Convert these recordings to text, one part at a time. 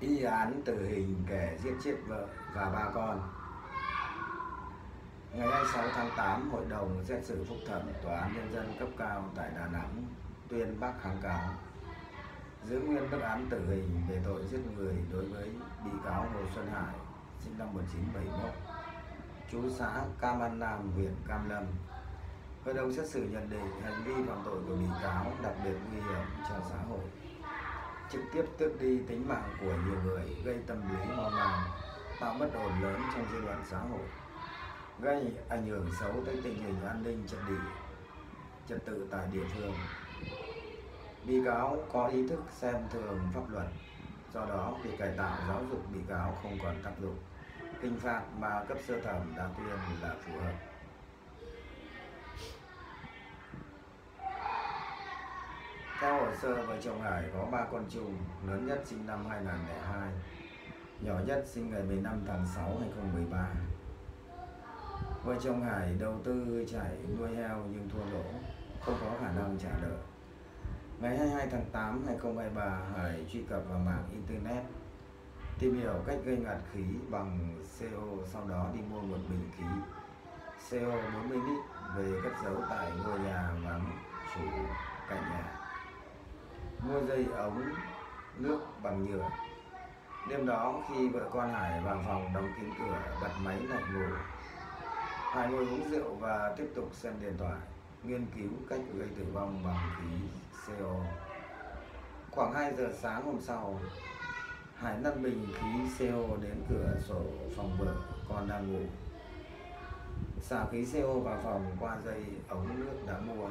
y án tử hình kẻ giết chết vợ và ba con. Ngày 26 tháng 8, Hội đồng xét xử phúc thẩm Tòa án Nhân dân cấp cao tại Đà Nẵng tuyên bác kháng cáo giữ nguyên mức án tử hình về tội giết người đối với bị cáo Hồ Xuân Hải, sinh năm 1971, chú xã Cam An Nam, huyện Cam Lâm. Hội đồng xét xử nhận định hành vi phạm tội của bị cáo đặc biệt nguy hiểm cho xã hội trực tiếp tước đi tính mạng của nhiều người, gây tâm lý hoang mang, tạo bất ổn lớn trong dư luận xã hội, gây ảnh hưởng xấu tới tình hình an ninh, trật tự trật tự tại địa phương. Bị cáo có ý thức xem thường pháp luật, do đó việc cải tạo giáo dục bị cáo không còn tác dụng. Hình phạt mà cấp sơ thẩm đã tuyên là phù hợp Theo hồ sơ, vợ chồng Hải có ba con trùng, lớn nhất sinh năm 2002, nhỏ nhất sinh ngày 15 tháng 6 2013. Vợ chồng Hải đầu tư chạy nuôi heo nhưng thua lỗ, không có khả năng trả nợ. Ngày 22 tháng 8 2023, Hải truy cập vào mạng Internet, tìm hiểu cách gây ngạt khí bằng CO, sau đó đi mua một bình khí CO 40 lít về cất giấu tại ngôi nhà vắng chủ cạnh nhà mua dây ống, nước bằng nhựa. Đêm đó khi vợ con hải vào phòng đóng kín cửa, bật máy lạnh ngủ. Hải ngồi uống rượu và tiếp tục xem điện thoại, nghiên cứu cách gây tử vong bằng khí co khoảng 2 giờ sáng hôm sau, hải nâng bình khí co đến cửa sổ phòng vợ con đang ngủ. Xả khí co vào phòng qua dây ống nước đã mua,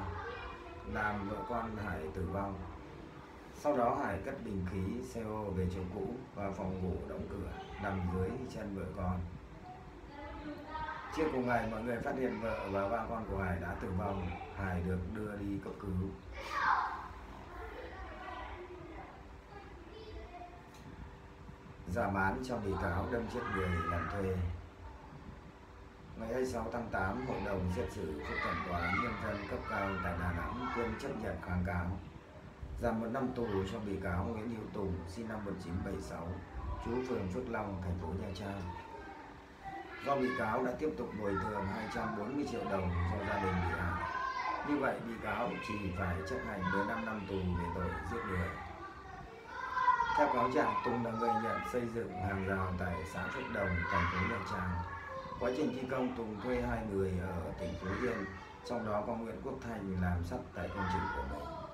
làm vợ con hải tử vong sau đó Hải cất bình khí CO về chỗ cũ và phòng ngủ đóng cửa nằm dưới chân vợ con. Chiều cùng ngày mọi người phát hiện vợ và ba con của Hải đã tử vong. Hải được đưa đi cấp cứu. Giả bán cho bị cáo đâm chết người làm thuê. Ngày 26 tháng 8, Hội đồng xét xử phúc thẩm tòa án nhân dân cấp cao tại Đà Nẵng tuyên chấp nhận kháng cáo giảm một năm tù cho bị cáo Nguyễn Hữu Tùng, sinh năm 1976 trú phường Phước Long, thành phố Nha Trang. Do bị cáo đã tiếp tục bồi thường 240 triệu đồng cho gia đình bị hại. Như vậy, bị cáo chỉ phải chấp hành 15 năm tù về tội giết người. Theo cáo trạng, Tùng là người nhận xây dựng hàng rào tại xã Phước Đồng, thành phố Nha Trang. Quá trình thi công, Tùng thuê hai người ở tỉnh Phú Yên, trong đó có Nguyễn Quốc Thành làm sắt tại công trình của mình.